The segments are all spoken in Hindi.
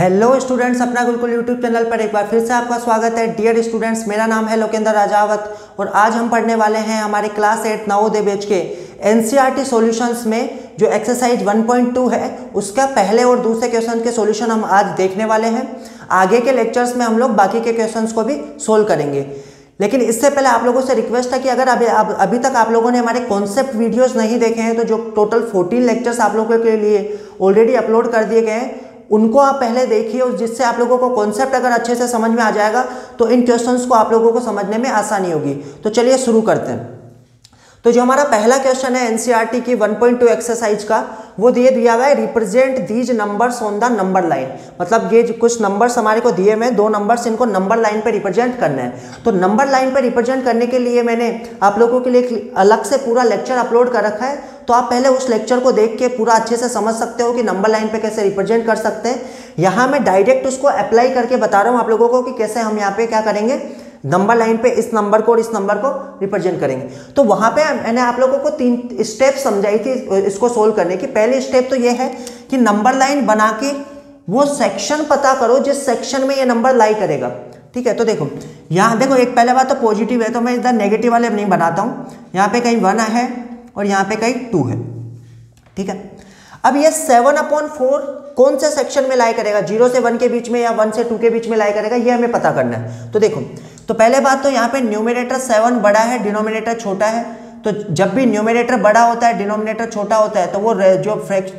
हेलो स्टूडेंट्स अपना गुलकुल यूट्यूब चैनल पर एक बार फिर से आपका स्वागत है। डियर स्टूडेंट्स मेरा नाम है लोकेंद्र राजावत और आज हम पढ़ने वाले हैं हमारे क्लास एट नवोदय बेच के एनसीईआरटी सॉल्यूशंस में जो एक्सरसाइज 1.2 है उसका पहले और दूसरे क्वेश्चन के सॉल्यूशन हम आज देखने वाले हैं। आगे के लेक्चर्स में हम लोग बाकी के क्वेश्चन को भी सोल्व करेंगे। लेकिन इससे पहले आप लोगों से रिक्वेस्ट है कि अगर अभी अब, अभी तक आप लोगों ने हमारे कॉन्सेप्ट वीडियोस नहीं देखे हैं तो जो टोटल 14 लेक्चर्स आप लोगों के लिए ऑलरेडी अपलोड कर दिए गए हैं उनको आप पहले देखिए और जिससे आप लोगों को कॉन्सेप्ट अगर अच्छे से समझ में आ जाएगा तो इन क्वेश्चंस को आप लोगों को समझने में आसानी होगी। तो चलिए शुरू करते हैं। तो जो हमारा पहला क्वेश्चन है एनसीईआरटी की 1.2 एक्सरसाइज का, वो दिए दिया हुआ है represent these numbers on the number line मतलब ये कुछ नंबर्स हमारे को दिए हुए दो नंबर्स इनको नंबर लाइन पे रिप्रेजेंट करना है। तो नंबर लाइन पे रिप्रेजेंट करने के लिए मैंने आप लोगों के लिए अलग से पूरा लेक्चर अपलोड कर रखा है। तो आप पहले उस लेक्चर को देख के पूरा अच्छे से समझ सकते हो कि नंबर लाइन पे कैसे रिप्रेजेंट कर सकते हैं। यहाँ मैं डायरेक्ट उसको अप्लाई करके बता रहा हूँ आप लोगों को कि कैसे हम यहाँ पे क्या करेंगे? नंबर लाइन पे इस नंबर को और इस नंबर को रिप्रेजेंट करेंगे। तो वहाँ पे मैंने आप लोगों को तीन स्टेप समझाई थी इसको सोल्व करने की। पहली स्टेप तो ये है कि नंबर लाइन बना के वो सेक्शन पता करो जिस सेक्शन में ये नंबर लाई करेगा। ठीक है तो देखो, यहाँ देखो एक पहले बात तो पॉजिटिव है तो मैं इधर नेगेटिव वाले नहीं बनाता हूँ। यहाँ पे कहीं वन है और यहाँ पे कहीं टू है। ठीक है? अब ये सेवन अपॉन फोर कौन से सेक्शन में लाई करेगा? ज़ीरो से वन के बीच में या वन से टू के बीच में लाई करेगा? ये हमें पता करना है। तो देखो तो पहले बात तो यहाँ पे न्यूमिनेटर सेवन बड़ा है डिनोमिनेटर छोटा है। तो जब भी न्यूमिनेटर बड़ा होता है डिनोमिनेटर छोटा होता है तो वो जो फ्रैक्श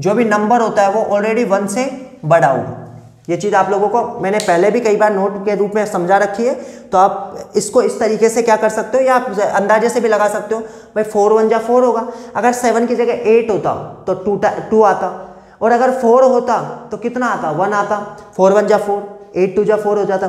जो भी नंबर होता है, वो ऑलरेडी वन से बड़ा होगा। ये चीज़ आप लोगों को मैंने पहले भी कई बार नोट के रूप में समझा रखी है। तो आप इसको इस तरीके से क्या कर सकते हो या आप अंदाजे से भी लगा सकते हो, भाई फोर वन जा फोर होगा। अगर सेवन की जगह एट होता तो टू टू आता। और अगर फोर होता तो कितना आता? वन आता। फोर वन जा फोर, एट टू जा फोर हो जाता।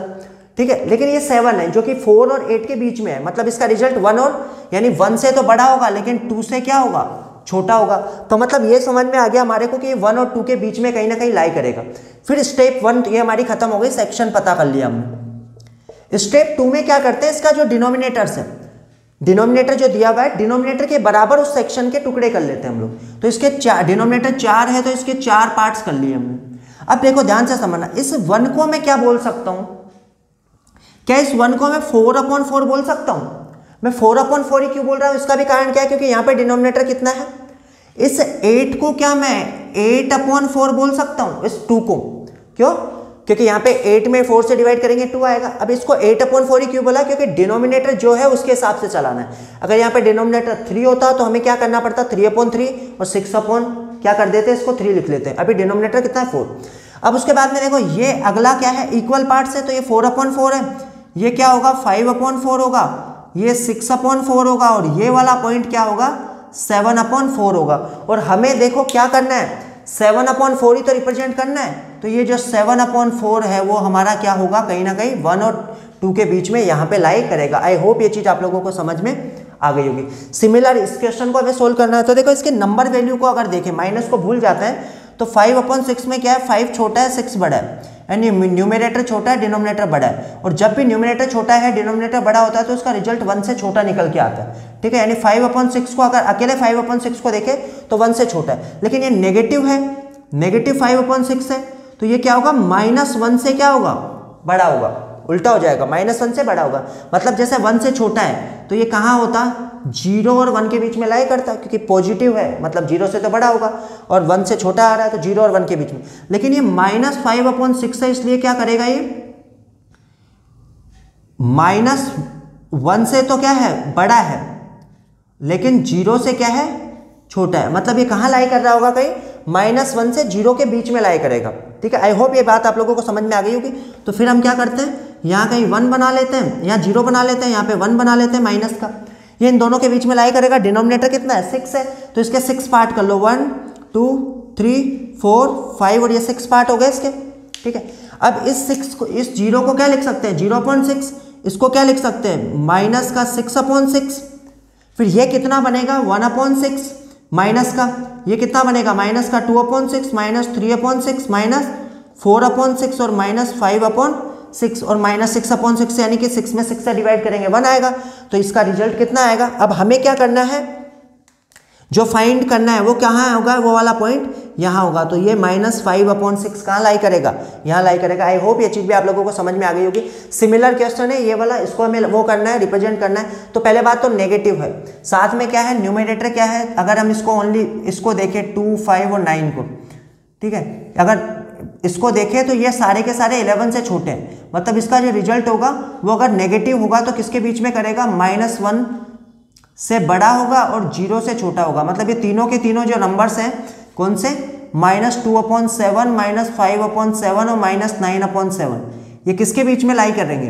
ठीक है? लेकिन ये सेवन है, जो कि फोर और एट के बीच में है। मतलब इसका रिज़ल्ट वन और, यानी वन से तो बड़ा होगा, लेकिन टू से क्या होगा? छोटा होगा। तो मतलब ये समझ में आ गया हमारे को कि वन और टू के बीच में कहीं ना कहीं लाई करेगा। फिर स्टेप वन ये हमारी खत्म हो गई सेक्शन पता कर लिया हमने। स्टेप टू में क्या करते हैं, इसका जो डिनोमिनेटर्स है डिनोमिनेटर जो दिया हुआ है डिनोमिनेटर के बराबर उस सेक्शन के टुकड़े कर लेते हैं हम लोग। तो इसके चार डिनोमिनेटर चार है तो इसके चार पार्ट्स कर लिए हमने। अब देखो, ध्यान से समझना, इस वन को मैं क्या बोल सकता हूँ? क्या इस वन को मैं फोर अपॉन फोर बोल सकता हूँ? मैं फोर अपॉन फोर ही क्यों बोल रहा हूँ? इसका भी कारण क्या है? क्योंकि यहाँ पे डिनोमिनेटर कितना है? इस एट को क्या मैं एट अपॉन फोर बोल सकता हूँ? इस टू को। क्यों? क्योंकि यहाँ पे एट में फोर से डिवाइड करेंगे टू आएगा। अब इसको एट अपॉन फोर ही क्यों बोला? क्योंकि डिनोमिनेटर जो है उसके हिसाब से चलाना है। अगर यहाँ पे डिनोमिनेटर थ्री होता तो हमें क्या करना पड़ता? थ्री अपॉन थ्री और सिक्स अपॉन क्या कर देते? हैं इसको थ्री लिख लेते। हैं अभी डिनोमिनेटर कितना है? फोर अब उसके बाद में देखो, ये अगला क्या है? इक्वल पार्ट से तो ये फोर अपॉन फोर है। ये क्या होगा? फाइव अपॉन फोर होगा। ये सिक्स अपॉन फोर होगा और ये वाला पॉइंट क्या होगा? सेवन अपॉन फोर होगा। और हमें देखो क्या करना है? सेवन अपॉन फोर ही तो रिप्रेजेंट करना है। तो ये जो सेवन अपॉन फोर है, वो हमारा क्या होगा? कहीं ना कहीं वन और टू के बीच में यहाँ पे लाई करेगा। आई होप ये चीज़ आप लोगों को समझ में आ गई होगी। सिमिलर इस क्वेश्चन को हमें सोल्व करना है। तो देखो इसके नंबर वैल्यू को अगर देखें माइनस को भूल जाते हैं तो फाइव अपॉन सिक्स में क्या है? फाइव छोटा है सिक्स बड़ा है। यानी न्यूमिनेटर छोटा है डिनोमिनेटर बड़ा है। और जब भी न्यूमिनेटर छोटा है डिनोमिनेटर बड़ा होता है तो उसका रिज़ल्ट वन से छोटा निकल के आता है। ठीक है? यानी फाइव अपॉन सिक्स को अगर अकेले फाइव अपॉन सिक्स को देखें तो वन से छोटा है। लेकिन ये नेगेटिव है। नेगेटिव फाइव अपॉन सिक्स है। तो ये क्या होगा? माइनस वन से क्या होगा? बड़ा होगा। उल्टा हो जाएगा माइनस वन से बड़ा होगा। मतलब जैसे वन से छोटा है तो ये कहाँ होता? ज़ीरो और वन के बीच में लाई करता क्योंकि पॉजिटिव है मतलब ज़ीरो से तो बड़ा होगा, और वन से छोटा आ रहा है तो ज़ीरो और वन के बीच में। लेकिन ये माइनस फाइव अपॉन सिक्स है, इसलिए क्या करेगा ये? माइनस वन से तो क्या है? बड़ा है। लेकिन ज़ीरो से क्या है? छोटा है। मतलब ये कहाँ लाई कर रहा होगा कहीं? माइनस वन से ज़ीरो के बीच में लाई करेगा। ठीक है? आई होप ये बात आप लोगों को समझ में आ गई होगी। तो फिर हम क्या करते हैं? यहाँ कहीं वन बना लेते हैं, यहाँ ज़ीरो बना लेते हैं, यहाँ पे वन बना लेते हैं माइनस का। ये इन दोनों के बीच में लाई करेगा डिनोमिनेटर कितना है? सिक्स है। तो इसके सिक्स पार्ट कर लो one two three four five और ये सिक्स पार्ट हो गए इसके। ठीक है? अब इस सिक्स को, इस ज़ीरो को क्या लिख सकते हैं? ज़ीरो अपॉइंट सिक्स इसको क्या लिख सकते हैं? माइनस का सिक्स अपॉन सिक्स फिर ये कितना बनेगा? वन अपॉन सिक्स माइनस का, ये कितना बनेगा? माइनस का two upon six minus three upon six minus four upon six और माइनस फाइव अपॉन सिक्स और माइनस सिक्स अपॉन सिक्स यानी कि सिक्स में सिक्स से डिवाइड करेंगे वन आएगा तो इसका रिज़ल्ट कितना आएगा? अब हमें क्या करना है? जो फाइंड करना है, वो कहाँ होगा? वो वाला पॉइंट यहाँ होगा। तो ये माइनस फाइव अपॉन सिक्स कहाँ लाई करेगा? यहाँ लाई करेगा। आई होप ये चीज़ भी आप लोगों को समझ में आ गई होगी। सिमिलर क्वेश्चन है, ये वाला, इसको हमें वो करना है रिप्रेजेंट करना है। तो पहले बात तो नेगेटिव है। साथ में क्या है? न्यूमिनेटर क्या है? अगर हम इसको ओनली इसको देखें टू फाइव और नाइन को, ठीक है? अगर इसको देखें तो ये सारे के सारे इलेवन से छोटे हैं। मतलब इसका जो रिज़ल्ट होगा, वो अगर नेगेटिव होगा तो किसके बीच में करेगा? माइनस वन से बड़ा होगा और ज़ीरो से छोटा होगा। मतलब ये तीनों के तीनों जो नंबर्स हैं, कौन से? Minus two upon seven minus five upon seven और माइनस नाइन अपॉन सेवन ये किसके बीच में लाई करेंगे?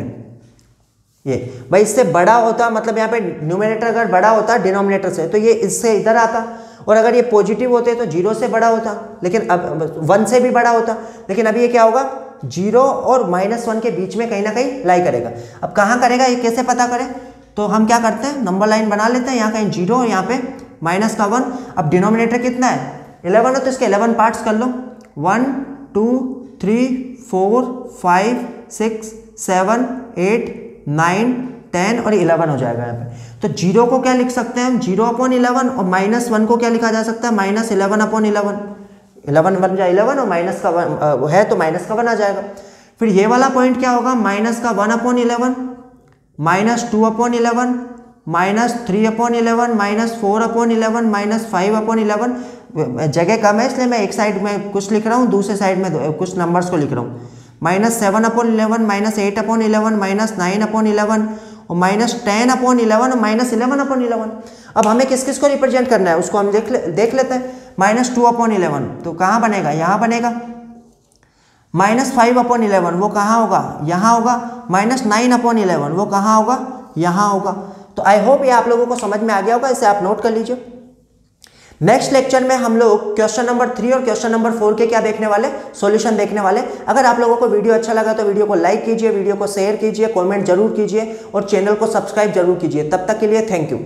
ये। भाई इससे बड़ा होता मतलब यहाँ पे न्यूमिनेटर अगर बड़ा होता डिनोमिनेटर से तो ये इससे इधर आता। और अगर ये पॉजिटिव होते तो ज़ीरो से बड़ा होता, लेकिन अब वन से भी बड़ा होता। लेकिन अभी ये क्या होगा? ज़ीरो और माइनस वन के बीच में कहीं ना कहीं लाई करेगा। अब कहाँ करेगा? ये कैसे पता करें? तो हम क्या करते हैं? नंबर लाइन बना लेते हैं। यहाँ कहीं ज़ीरो यहाँ पे माइनस का वन अब डिनोमिनेटर कितना है? इलेवन हो तो इसके इलेवन पार्ट्स कर लो। One two three four five six seven eight nine ten और इलेवन हो जाएगा यहाँ पे। तो ज़ीरो को क्या लिख सकते हैं हम? ज़ीरो अपॉन इलेवन और माइनस वन को क्या लिखा जा सकता है? Minus eleven upon eleven eleven बन जाए इलेवन और माइनस का वन है तो माइनस का वन आ जाएगा। फिर ये वाला पॉइंट क्या होगा? माइनस का one upon eleven minus two upon eleven minus three upon eleven minus four upon eleven minus five upon eleven जगह कम है इसलिए मैं एक साइड में कुछ लिख रहा हूँ, दूसरे साइड में कुछ नंबर्स को लिख रहा हूँ। Minus seven upon eleven minus eight upon eleven minus nine upon eleven और माइनस टेन अपॉन इलेवन और माइनस इलेवन अपॉन इलेवन अब हमें किस किस को रिप्रेजेंट करना है? उसको हम देख ले, देख लेते हैं। माइनस टू अपॉन इलेवन तो कहाँ बनेगा? यहाँ बनेगा। माइनस फाइव अपॉन इलेवन वो कहाँ होगा? यहाँ होगा। माइनस नाइन अपॉन इलेवन वो कहाँ होगा? यहाँ होगा। तो आई होप ये आप लोगों को समझ में आ गया होगा। इसे आप नोट कर लीजिए। नेक्स्ट लेक्चर में हम लोग क्वेश्चन नंबर थ्री और क्वेश्चन नंबर फोर के क्या देखने वाले? सॉल्यूशन देखने वाले। अगर आप लोगों को वीडियो अच्छा लगा तो वीडियो को लाइक कीजिए वीडियो को शेयर कीजिए कमेंट ज़रूर कीजिए और चैनल को सब्सक्राइब ज़रूर कीजिए। तब तक के लिए थैंक यू